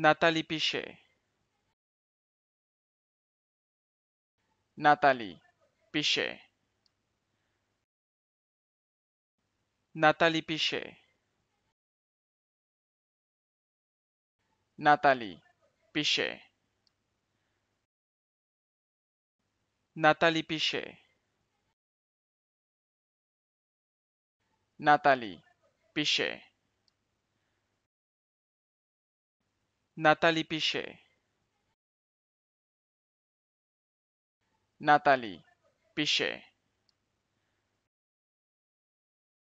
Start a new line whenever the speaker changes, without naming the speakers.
Natalie Pichet. Natalie Pichet. Natalie Pichet. Natalie Pichet. Natalie Pichet. Natalie Pichet. Natalie Pichet. Natalie Pichet.